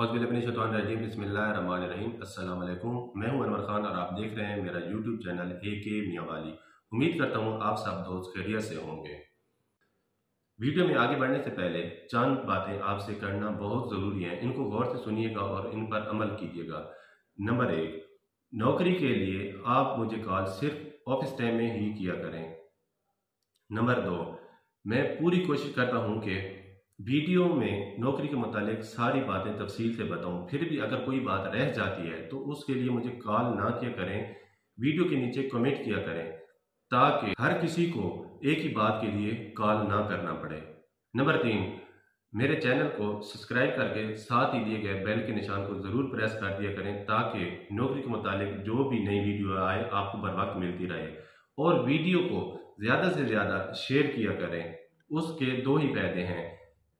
हौजबिलशतवानरजीम बसमीम अल्लाम मैं हूँ अनवर खान और आप देख रहे हैं मेरा यूट्यूब चैनल ए के मियाँ वाली। उम्मीद करता हूँ आप सब दोस्त खैरियत से होंगे। वीडियो में आगे बढ़ने से पहले चंद बातें आपसे करना बहुत ज़रूरी है। इनको गौर से सुनिएगा और इन पर अमल कीजिएगा। नंबर एक, नौकरी के लिए आप मुझे कॉल सिर्फ़ ऑफ़िस टाइम में ही किया करें। नंबर दो, मैं पूरी कोशिश करता हूँ कि वीडियो में नौकरी के मुतालिक सारी बातें तफसील से बताऊँ। फिर भी अगर कोई बात रह जाती है तो उसके लिए मुझे कॉल ना किया करें, वीडियो के नीचे कमेंट किया करें, ताकि हर किसी को एक ही बात के लिए कॉल ना करना पड़े। नंबर तीन, मेरे चैनल को सब्सक्राइब करके साथ ही दिए गए बेल के निशान को ज़रूर प्रेस कर दिया करें, ताकि नौकरी के मुतालिक जो भी नई वीडियो आए, आपको बर वक्त मिलती रहे। और वीडियो को ज़्यादा से ज़्यादा शेयर किया करें। उसके दो ही फ़ायदे हैं।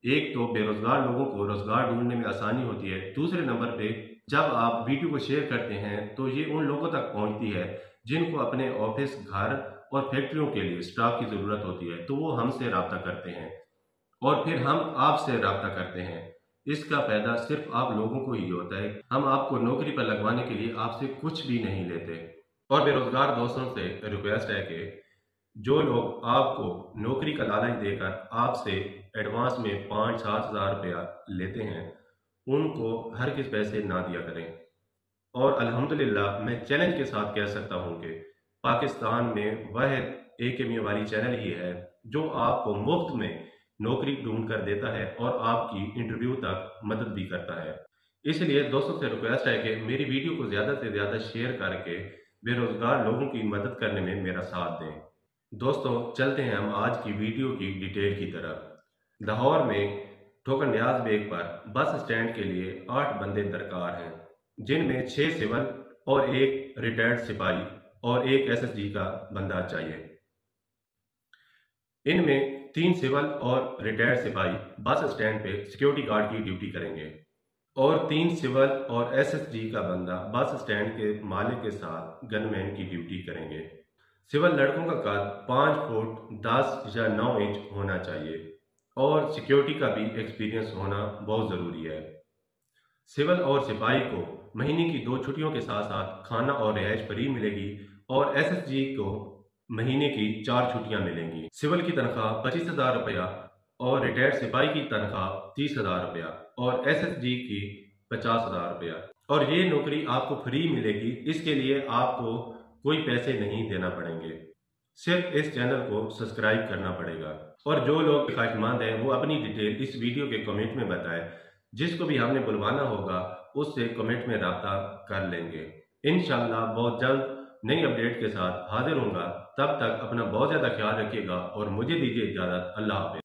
एक तो बेरोजगार लोगों को रोज़गार ढूँढने में आसानी होती है। दूसरे नंबर पे, जब आप वीडियो को शेयर करते हैं तो ये उन लोगों तक पहुँचती है, जिनको अपने ऑफ़िस घर और फैक्ट्रियों के लिए स्टाफ की ज़रूरत होती है तो वो हमसे रबता करते हैं। और फिर हम आपसे रबता करते हैं। इसका फ़ायदा सिर्फ़ आप लोगों को ही होता है। हम आपको नौकरी पर लगवाने के लिए आपसे कुछ भी नहीं लेते। और बेरोजगार दोस्तों से रिक्वेस्ट है कि जो लोग आपको नौकरी का लालच देकर आपसे एडवांस में पाँच, सात हज़ार रुपया लेते हैं, उनको हर किस पैसे ना दिया करें। और अल्हम्दुलिल्लाह, मैं चैलेंज के साथ कह सकता हूँ कि पाकिस्तान में वह एक एम वाली चैनल ही है जो आपको मुफ़्त में नौकरी ढूंढ कर देता है और आपकी इंटरव्यू तक मदद भी करता है। इसलिए दोस्तों, से रिक्वेस्ट है कि मेरी वीडियो को ज़्यादा से ज़्यादा शेयर करके बेरोज़गार लोगों की मदद करने में मेरा साथ दें। दोस्तों, चलते हैं हम आज की वीडियो की डिटेल की तरफ़। लाहौर में ठोकर न्याज बेग पर बस स्टैंड के लिए आठ बंदे दरकार हैं, जिनमें छह सिविल और एक रिटायर्ड सिपाही और एक एसएसजी का बंदा चाहिए। इनमें तीन सिविल और रिटायर्ड सिपाही बस स्टैंड पे सिक्योरिटी गार्ड की ड्यूटी करेंगे और तीन सिविल और एसएसजी का बंदा बस स्टैंड के मालिक के साथ गनमैन की ड्यूटी करेंगे। सिविल लड़कों का कद पाँच फुट दस या नौ इंच होना चाहिए और सिक्योरिटी का भी एक्सपीरियंस होना बहुत ज़रूरी है। सिविल और सिपाही को महीने की दो छुट्टियों के साथ साथ खाना और रिहाइश फ्री मिलेगी और एसएसजी को महीने की चार छुट्टियाँ मिलेंगी। सिविल की तनख्वाह पच्चीस हज़ार रुपया और रिटायर्ड सिपाही की तनख्वाह तीस हज़ार रुपया और एसएसजी की पचास हज़ार रुपया। और ये नौकरी आपको फ्री मिलेगी, इसके लिए आपको कोई पैसे नहीं देना पड़ेंगे। सिर्फ़ इस चैनल को सब्सक्राइब करना पड़ेगा। और जो लोग ख्वाहिशमंद हैं, वो अपनी डिटेल इस वीडियो के कमेंट में बताएँ। जिसको भी हमने बुलवाना होगा, उससे कमेंट में रबता कर लेंगे। इन बहुत जल्द नई अपडेट के साथ हाजिर होंगे तब तक अपना बहुत ज़्यादा ख्याल रखिएगा और मुझे दीजिए इजाज़त। अल्लाह हाफिज।